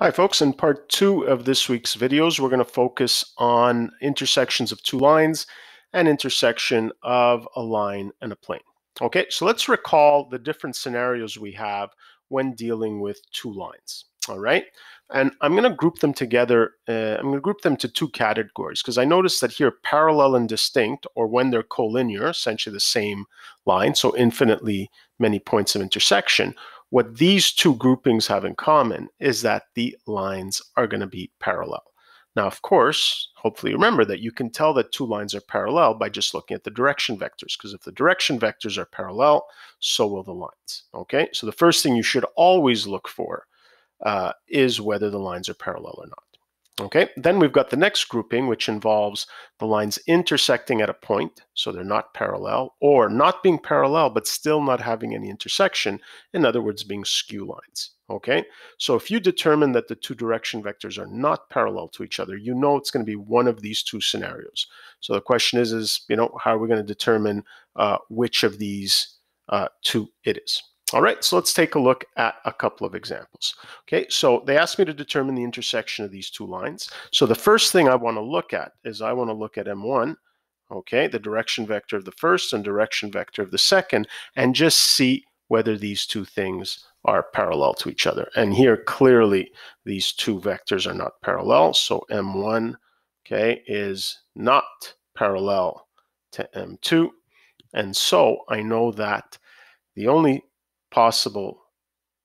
Hi folks, in part two of this week's videos, we're going to focus on intersections of two lines and intersection of a line and a plane. Okay, so let's recall the different scenarios we have when dealing with two lines. All right, and I'm going to group them together. Uh, I'm going to group them to two categories because I noticed that here parallel and distinct, or when they're collinear, essentially the same line, so infinitely many points of intersection, what these two groupings have in common is that the lines are going to be parallel. Now, of course, hopefully remember that you can tell that two lines are parallel by just looking at the direction vectors, because if the direction vectors are parallel, so will the lines. Okay, so the first thing you should always look for uh, is whether the lines are parallel or not. Okay, then we've got the next grouping, which involves the lines intersecting at a point, so they're not parallel, or not being parallel, but still not having any intersection, in other words, being skew lines. Okay, so if you determine that the two direction vectors are not parallel to each other, you know it's going to be one of these two scenarios. So the question is, is you know, how are we going to determine uh, which of these uh, two it is? All right, so let's take a look at a couple of examples. Okay, so they asked me to determine the intersection of these two lines. So the first thing I want to look at is I want to look at M1, okay, the direction vector of the first and direction vector of the second, and just see whether these two things are parallel to each other. And here, clearly, these two vectors are not parallel. So M1, okay, is not parallel to M2. And so I know that the only possible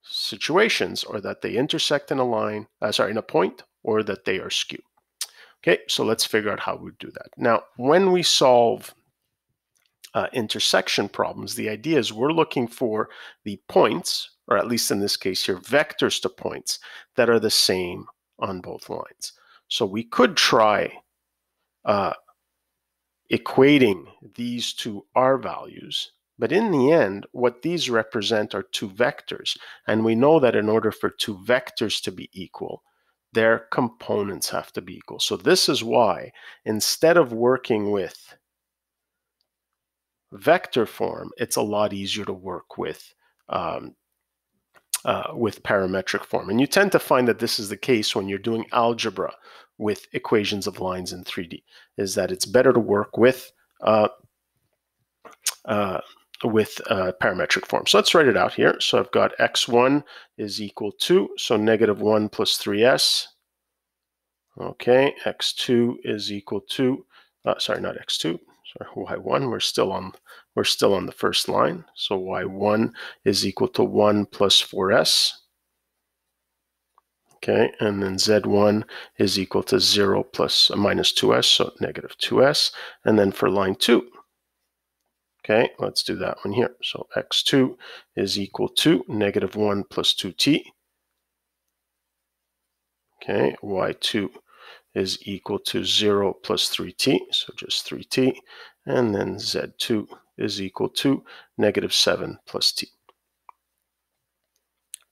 situations or that they intersect in a line, uh, sorry, in a point, or that they are skew. Okay, so let's figure out how we do that. Now, when we solve uh, intersection problems, the idea is we're looking for the points, or at least in this case here, vectors to points that are the same on both lines. So we could try uh, equating these two R values but in the end, what these represent are two vectors. And we know that in order for two vectors to be equal, their components have to be equal. So this is why instead of working with vector form, it's a lot easier to work with um, uh, with parametric form. And you tend to find that this is the case when you're doing algebra with equations of lines in 3D, is that it's better to work with uh, uh, with uh, parametric form. So let's write it out here. So I've got x1 is equal to, so negative 1 plus 3s. Okay, x2 is equal to, uh, sorry, not x2, sorry, y1, we're still on we're still on the first line. So y1 is equal to 1 plus 4s. Okay, and then z1 is equal to 0 plus uh, minus 2s, so negative 2s. And then for line 2, Okay, let's do that one here. So x2 is equal to negative 1 plus 2t. Okay, y2 is equal to 0 plus 3t, so just 3t. And then z2 is equal to negative 7 plus t.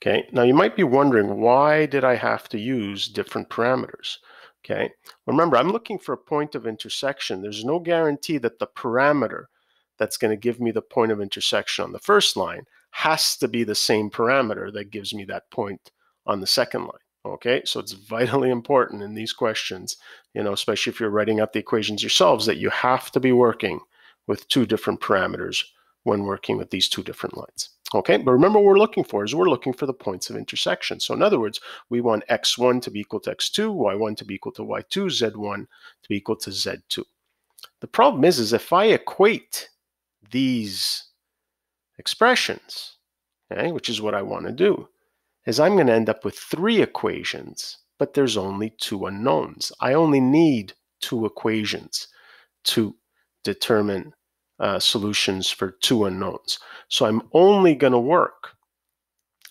Okay, now you might be wondering, why did I have to use different parameters? Okay, remember, I'm looking for a point of intersection. There's no guarantee that the parameter that's going to give me the point of intersection on the first line has to be the same parameter that gives me that point on the second line. Okay, so it's vitally important in these questions, you know, especially if you're writing out the equations yourselves, that you have to be working with two different parameters when working with these two different lines. Okay, but remember what we're looking for is we're looking for the points of intersection. So in other words, we want x1 to be equal to x2, y1 to be equal to y2, z1 to be equal to z2. The problem is, is if I equate these expressions, okay, which is what I want to do, is I'm going to end up with three equations, but there's only two unknowns. I only need two equations to determine uh, solutions for two unknowns. So I'm only going to work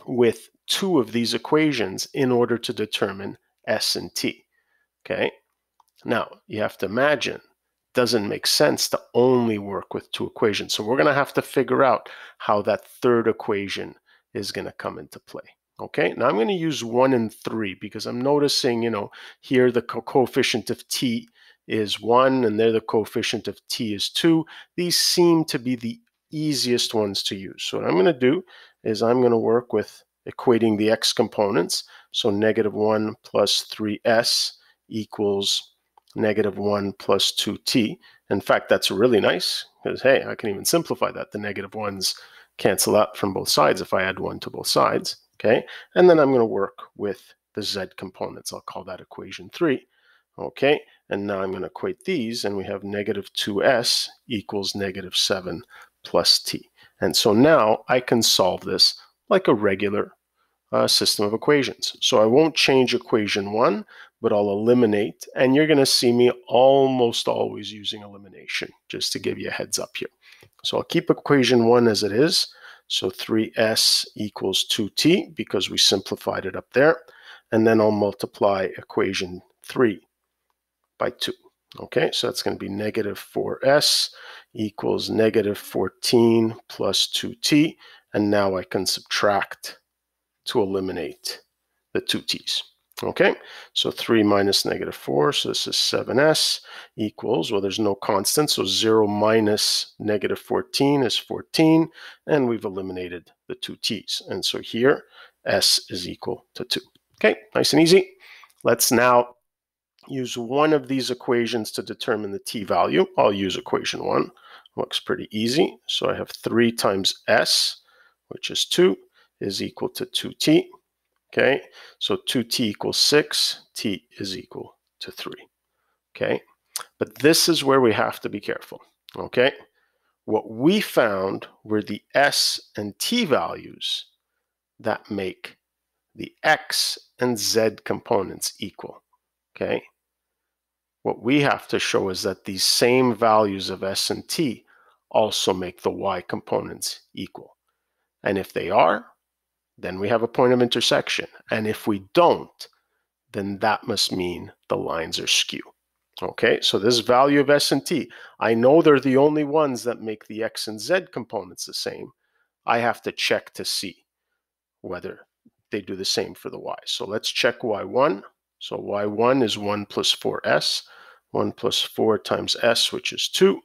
with two of these equations in order to determine S and T. Okay. Now you have to imagine doesn't make sense to only work with two equations. So we're going to have to figure out how that third equation is going to come into play. Okay, now I'm going to use 1 and 3 because I'm noticing, you know, here the co coefficient of t is 1 and there the coefficient of t is 2. These seem to be the easiest ones to use. So what I'm going to do is I'm going to work with equating the x components. So negative 1 plus 3s equals negative 1 plus 2t. In fact, that's really nice because, hey, I can even simplify that. The negative 1s cancel out from both sides if I add 1 to both sides. Okay, and then I'm going to work with the z components. I'll call that equation 3. Okay, and now I'm going to equate these, and we have negative 2s equals negative 7 plus t. And so now I can solve this like a regular uh, system of equations. So I won't change equation 1, but I'll eliminate, and you're going to see me almost always using elimination, just to give you a heads up here. So I'll keep equation 1 as it is. So 3s equals 2t, because we simplified it up there. And then I'll multiply equation 3 by 2. Okay, so that's going to be negative 4s equals negative 14 plus 2t. And now I can subtract to eliminate the two t's. Okay, so 3 minus negative 4, so this is 7s equals, well, there's no constant, so 0 minus negative 14 is 14, and we've eliminated the two t's. And so here, s is equal to 2. Okay, nice and easy. Let's now use one of these equations to determine the t value. I'll use equation 1. Looks pretty easy. So I have 3 times s, which is 2, is equal to 2t. Okay, so 2t equals 6, t is equal to 3. Okay, but this is where we have to be careful. Okay, what we found were the s and t values that make the x and z components equal. Okay, what we have to show is that these same values of s and t also make the y components equal. And if they are, then we have a point of intersection. And if we don't, then that must mean the lines are skew. Okay, so this value of S and T, I know they're the only ones that make the X and Z components the same. I have to check to see whether they do the same for the Y. So let's check Y1. So Y1 is 1 plus 4S. 1 plus 4 times S, which is 2.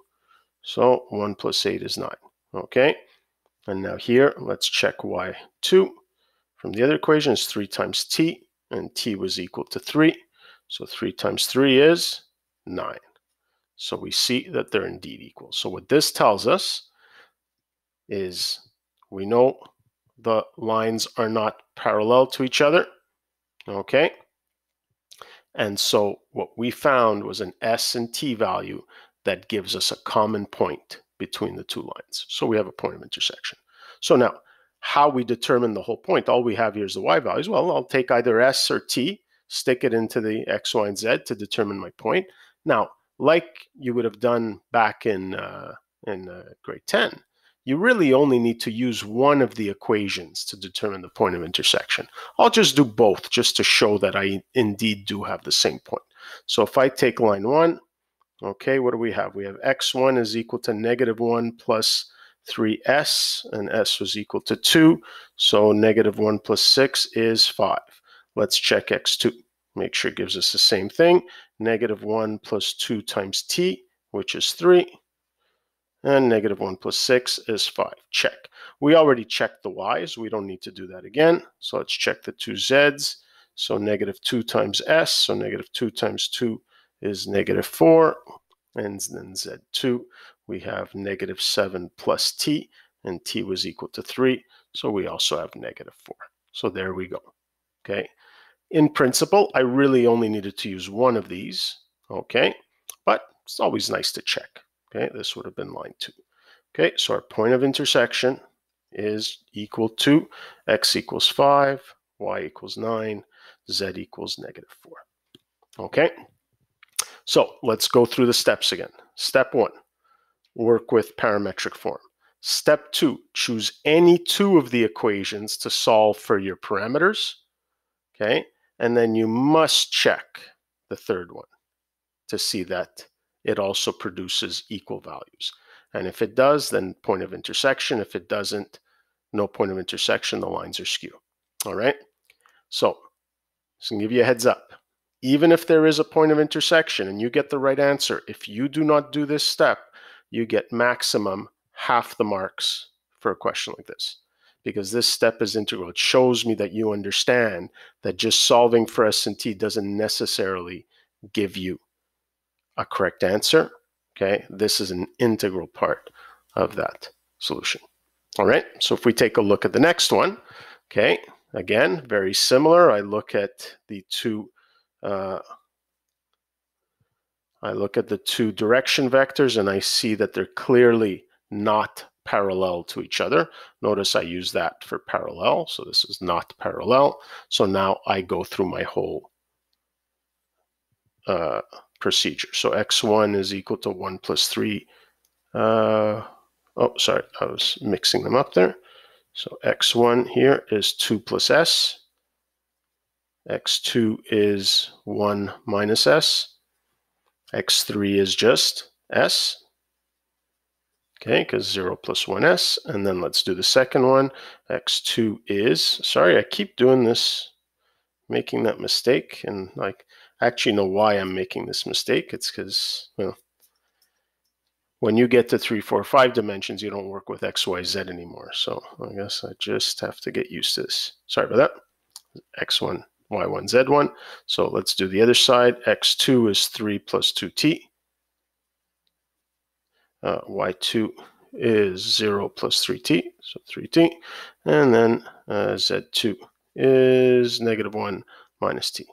So 1 plus 8 is 9. Okay, and now here, let's check Y2. From the other equation is 3 times t, and t was equal to 3. So 3 times 3 is 9. So we see that they're indeed equal. So what this tells us is we know the lines are not parallel to each other. Okay. And so what we found was an S and T value that gives us a common point between the two lines. So we have a point of intersection. So now how we determine the whole point. All we have here is the y values. Well, I'll take either s or t, stick it into the x, y, and z to determine my point. Now, like you would have done back in, uh, in uh, grade 10, you really only need to use one of the equations to determine the point of intersection. I'll just do both just to show that I indeed do have the same point. So if I take line 1, okay, what do we have? We have x1 is equal to negative 1 plus 3s, and s was equal to 2. So negative 1 plus 6 is 5. Let's check x2. Make sure it gives us the same thing. Negative 1 plus 2 times t, which is 3. And negative 1 plus 6 is 5. Check. We already checked the y's. We don't need to do that again. So let's check the two z's. So negative 2 times s. So negative 2 times 2 is negative 4. And then z2 we have negative 7 plus t, and t was equal to 3, so we also have negative 4. So there we go, okay? In principle, I really only needed to use one of these, okay? But it's always nice to check, okay? This would have been line 2. Okay, so our point of intersection is equal to x equals 5, y equals 9, z equals negative 4. Okay, so let's go through the steps again. Step 1 work with parametric form. Step two, choose any two of the equations to solve for your parameters. Okay, and then you must check the third one to see that it also produces equal values. And if it does, then point of intersection. If it doesn't, no point of intersection, the lines are skew. All right, so just to give you a heads up. Even if there is a point of intersection and you get the right answer, if you do not do this step, you get maximum half the marks for a question like this because this step is integral. It shows me that you understand that just solving for S and T doesn't necessarily give you a correct answer. Okay, this is an integral part of that solution. All right, so if we take a look at the next one, okay, again, very similar. I look at the two, uh, I look at the two direction vectors and I see that they're clearly not parallel to each other. Notice I use that for parallel, so this is not parallel. So now I go through my whole uh, procedure. So x1 is equal to 1 plus 3. Uh, oh, sorry, I was mixing them up there. So x1 here is 2 plus s. x2 is 1 minus s. x3 is just s. Okay, because 0 plus 1s. And then let's do the second one. x2 is, sorry, I keep doing this, making that mistake. And like, I actually know why I'm making this mistake. It's because, well, when you get to three, four, five dimensions, you don't work with X, Y, Z anymore. So I guess I just have to get used to this. Sorry about that. X1, Y1, Z1. So let's do the other side. X2 is 3 plus 2t. Uh, Y2 is 0 plus 3t, so 3t. And then uh, Z2 is negative 1 minus t.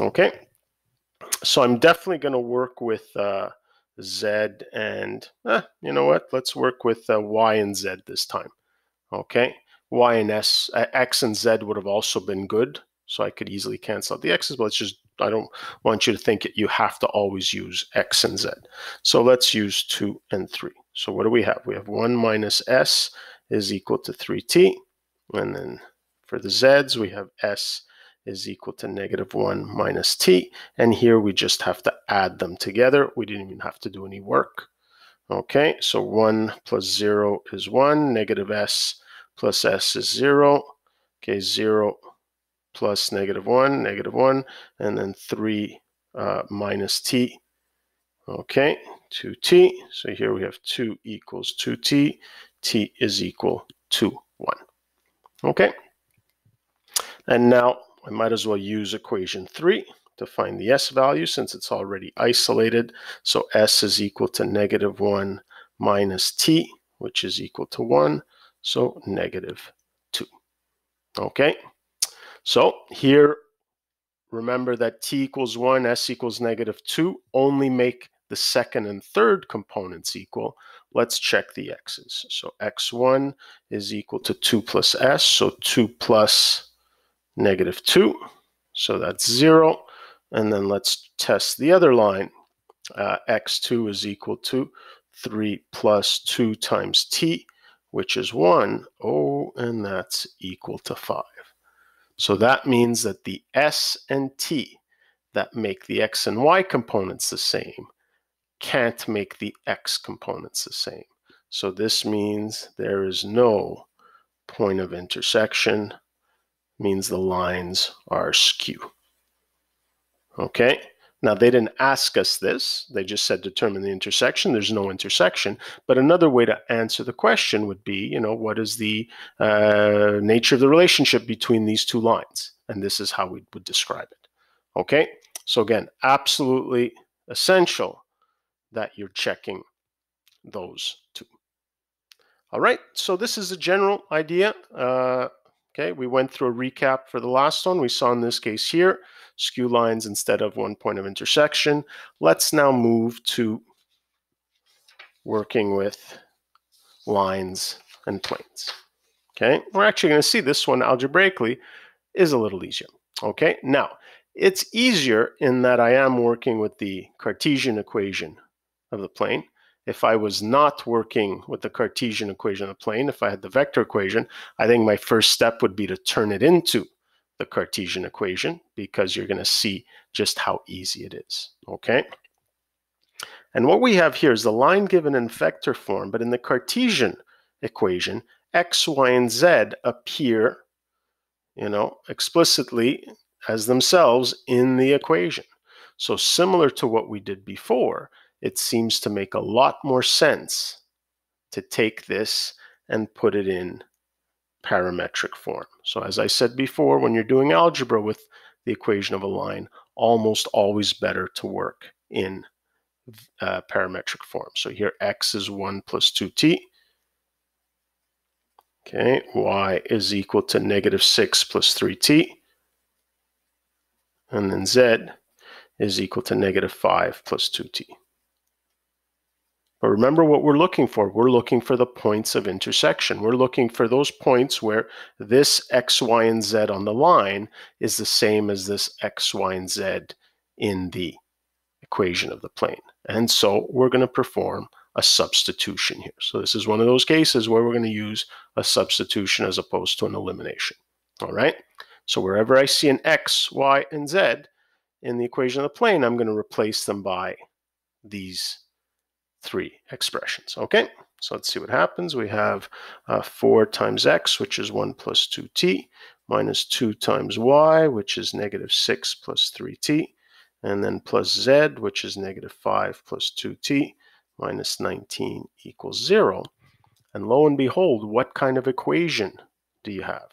Okay, so I'm definitely going to work with uh, Z and, eh, you know what, let's work with uh, Y and Z this time. Okay, Y and S, uh, X and Z would have also been good, so I could easily cancel out the X's, but it's just, I don't want you to think you have to always use X and Z. So let's use 2 and 3. So what do we have? We have 1 minus S is equal to 3t, and then for the Z's, we have S is equal to negative 1 minus t. And here we just have to add them together. We didn't even have to do any work. Okay, so 1 plus 0 is 1. Negative s plus s is 0. Okay, 0 plus negative 1, negative 1. And then 3 uh, minus t. Okay, 2t. So here we have 2 equals 2t. t is equal to 1. Okay. And now I might as well use equation 3 to find the s value since it's already isolated. So s is equal to negative 1 minus t, which is equal to 1. So negative 2. Okay, so here, remember that t equals 1, s equals negative 2. Only make the second and third components equal. Let's check the x's. So x1 is equal to 2 plus s, so 2 plus negative 2. So that's 0. And then let's test the other line. Uh, x2 is equal to 3 plus 2 times t, which is 1. Oh, and that's equal to 5. So that means that the s and t that make the x and y components the same can't make the x components the same. So this means there is no point of intersection means the lines are skew. Okay, now they didn't ask us this. They just said determine the intersection. There's no intersection. But another way to answer the question would be, you know, what is the uh, nature of the relationship between these two lines? And this is how we would describe it. Okay, so again, absolutely essential that you're checking those two. All right, so this is a general idea. Uh, Okay, we went through a recap for the last one. We saw in this case here, skew lines instead of one point of intersection. Let's now move to working with lines and planes. Okay, we're actually going to see this one algebraically is a little easier. Okay, now it's easier in that I am working with the Cartesian equation of the plane if I was not working with the Cartesian equation of the plane, if I had the vector equation, I think my first step would be to turn it into the Cartesian equation because you're going to see just how easy it is, okay? And what we have here is the line given in vector form, but in the Cartesian equation, x, y, and z appear, you know, explicitly as themselves in the equation. So similar to what we did before, it seems to make a lot more sense to take this and put it in parametric form. So as I said before, when you're doing algebra with the equation of a line, almost always better to work in uh, parametric form. So here x is 1 plus 2t. Okay, y is equal to negative 6 plus 3t. And then z is equal to negative 5 plus 2t. But remember what we're looking for. We're looking for the points of intersection. We're looking for those points where this x, y, and z on the line is the same as this x, y, and z in the equation of the plane. And so we're going to perform a substitution here. So this is one of those cases where we're going to use a substitution as opposed to an elimination. All right. So wherever I see an x, y, and z in the equation of the plane, I'm going to replace them by these three expressions. Okay, so let's see what happens. We have uh, 4 times x, which is 1 plus 2t, minus 2 times y, which is negative 6 plus 3t, and then plus z, which is negative 5 plus 2t, minus 19 equals 0. And lo and behold, what kind of equation do you have?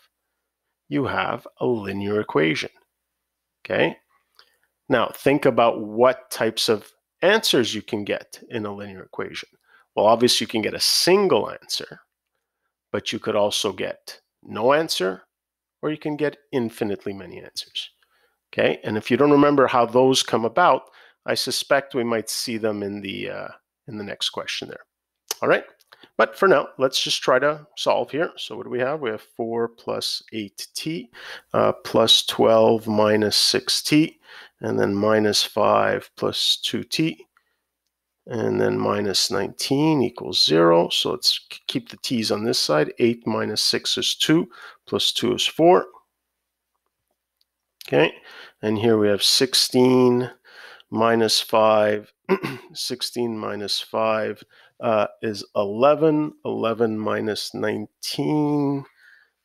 You have a linear equation. Okay? Now, think about what types of answers you can get in a linear equation. Well, obviously, you can get a single answer, but you could also get no answer, or you can get infinitely many answers. Okay, and if you don't remember how those come about, I suspect we might see them in the uh, in the next question there. All right, but for now, let's just try to solve here. So what do we have? We have 4 plus 8t uh, plus 12 minus 6t and then minus 5 plus 2t, and then minus 19 equals 0. So let's keep the t's on this side. 8 minus 6 is 2, plus 2 is 4. Okay, and here we have 16 minus 5. 16 minus 5 uh, is 11. 11 minus 19.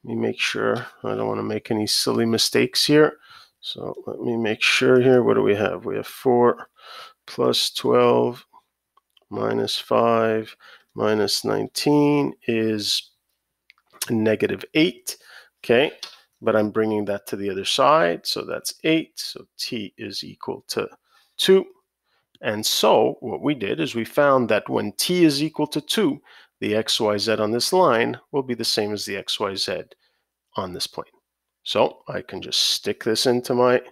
Let me make sure I don't want to make any silly mistakes here. So let me make sure here. What do we have? We have 4 plus 12 minus 5 minus 19 is negative 8. Okay, but I'm bringing that to the other side. So that's 8. So t is equal to 2. And so what we did is we found that when t is equal to 2, the xyz on this line will be the same as the xyz on this plane. So I can just stick this into my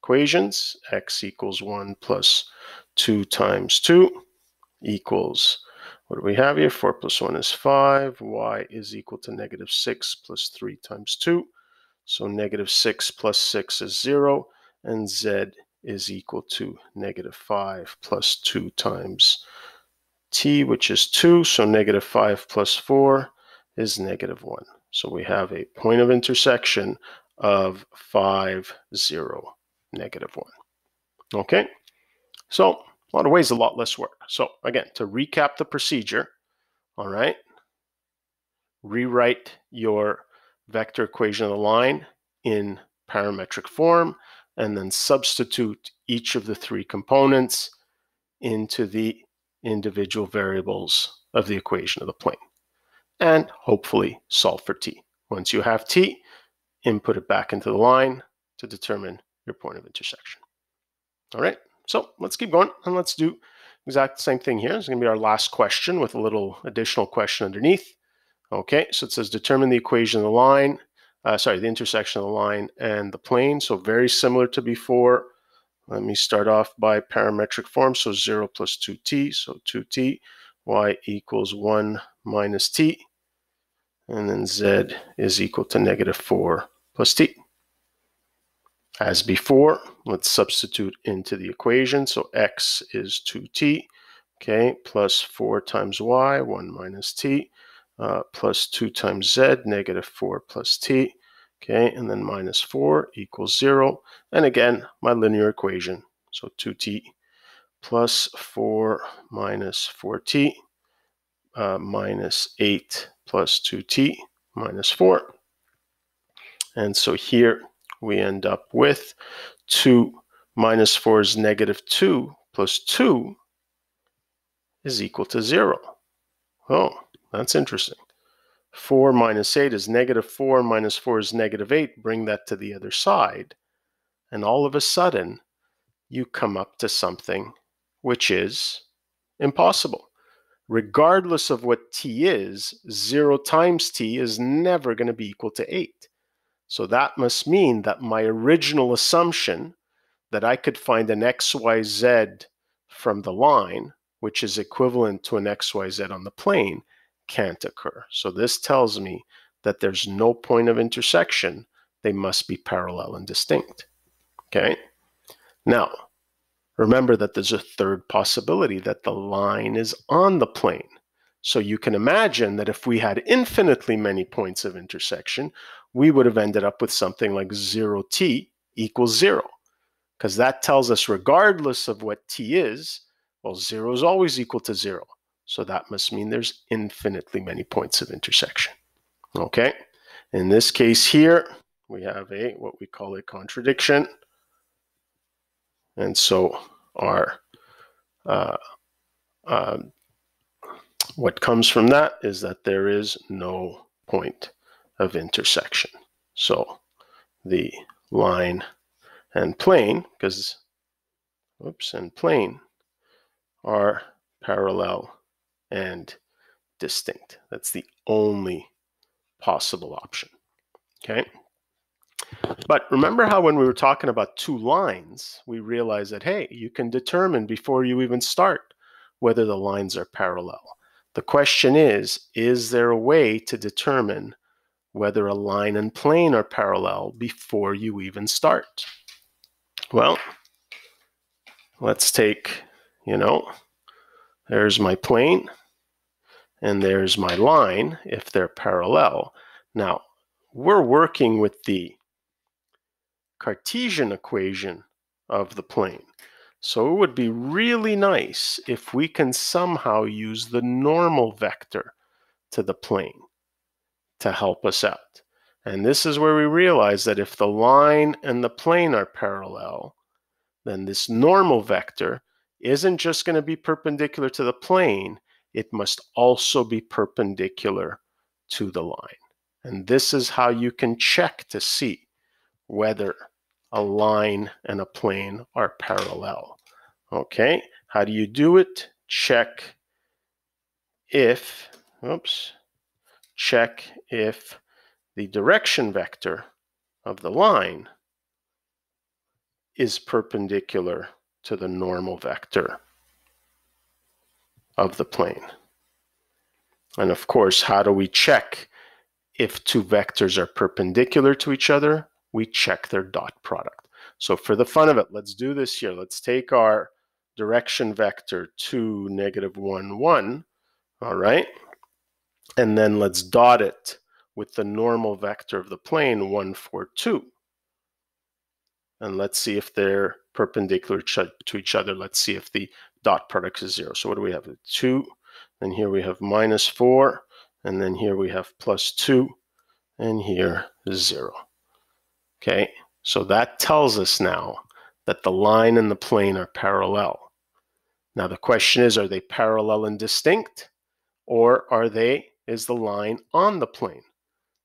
equations. x equals 1 plus 2 times 2 equals, what do we have here? 4 plus 1 is 5. y is equal to negative 6 plus 3 times 2. So negative 6 plus 6 is 0. And z is equal to negative 5 plus 2 times t, which is 2. So negative 5 plus 4 is negative 1. So we have a point of intersection of 5, 0, negative 1. Okay, so a lot of ways, a lot less work. So again, to recap the procedure, all right, rewrite your vector equation of the line in parametric form, and then substitute each of the three components into the individual variables of the equation of the plane and hopefully solve for t. Once you have t, input it back into the line to determine your point of intersection. All right, so let's keep going and let's do exact same thing here. It's going to be our last question with a little additional question underneath. Okay, so it says determine the equation of the line, uh, sorry, the intersection of the line and the plane. So very similar to before. Let me start off by parametric form. So 0 plus 2t, so 2t, y equals 1 minus t, and then z is equal to negative 4 plus t. As before, let's substitute into the equation. So x is 2t, okay, plus 4 times y, 1 minus t, uh, plus 2 times z, negative 4 plus t, okay, and then minus 4 equals 0. And again, my linear equation, so 2t plus 4 minus 4t uh, minus 8 plus 2t minus 4. And so here we end up with 2 minus 4 is negative 2 plus 2 is equal to 0. Oh, that's interesting. 4 minus 8 is negative 4, minus 4 is negative 8. Bring that to the other side. And all of a sudden, you come up to something which is impossible. Regardless of what t is, 0 times t is never going to be equal to 8. So that must mean that my original assumption that I could find an xyz from the line, which is equivalent to an xyz on the plane, can't occur. So this tells me that there's no point of intersection. They must be parallel and distinct. Okay? Now, remember that there's a third possibility that the line is on the plane. So you can imagine that if we had infinitely many points of intersection, we would have ended up with something like 0t equals 0. Because that tells us regardless of what t is, well, 0 is always equal to 0. So that must mean there's infinitely many points of intersection. Okay, in this case here, we have a what we call a contradiction. And so our uh, uh, what comes from that is that there is no point of intersection. So the line and plane, because, oops, and plane are parallel and distinct. That's the only possible option. Okay. But remember how when we were talking about two lines, we realized that, hey, you can determine before you even start whether the lines are parallel. The question is, is there a way to determine whether a line and plane are parallel before you even start? Well, let's take, you know, there's my plane and there's my line if they're parallel. Now, we're working with the Cartesian equation of the plane. So it would be really nice if we can somehow use the normal vector to the plane to help us out. And this is where we realize that if the line and the plane are parallel, then this normal vector isn't just going to be perpendicular to the plane, it must also be perpendicular to the line. And this is how you can check to see whether a line and a plane are parallel. Okay, how do you do it? Check if, oops, check if the direction vector of the line is perpendicular to the normal vector of the plane. And of course, how do we check if two vectors are perpendicular to each other? We check their dot product. So for the fun of it, let's do this here. Let's take our direction vector 2, negative 1, 1, all right? And then let's dot it with the normal vector of the plane, 1, 4, 2. And let's see if they're perpendicular to each other. Let's see if the dot product is 0. So what do we have? 2, and here we have minus 4, and then here we have plus 2, and here 0. Okay, so that tells us now that the line and the plane are parallel. Now the question is, are they parallel and distinct? Or are they, is the line on the plane?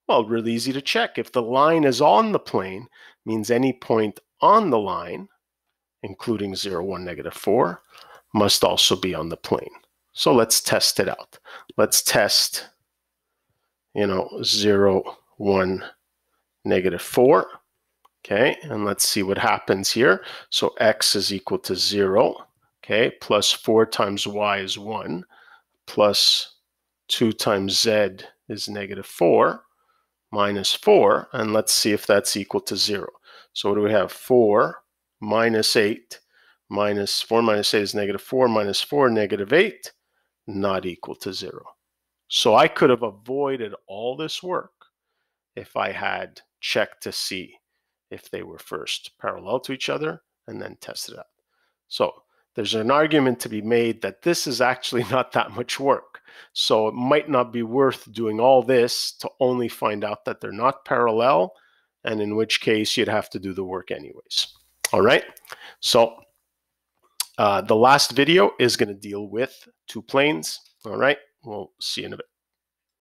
Well, really easy to check. If the line is on the plane, means any point on the line, including 0, 1, negative 4, must also be on the plane. So let's test it out. Let's test, you know, 0, 1, negative 4. Okay, and let's see what happens here. So x is equal to 0. Okay, plus 4 times y is 1, plus 2 times z is negative 4, minus 4, and let's see if that's equal to 0. So what do we have? 4 minus 8 minus 4 minus 8 is negative 4 minus 4, negative 8, not equal to 0. So I could have avoided all this work if I had checked to see if they were first parallel to each other and then tested out. So there's an argument to be made that this is actually not that much work. So it might not be worth doing all this to only find out that they're not parallel, and in which case you'd have to do the work anyways. All right. So uh, the last video is going to deal with two planes. All right. We'll see you in a bit.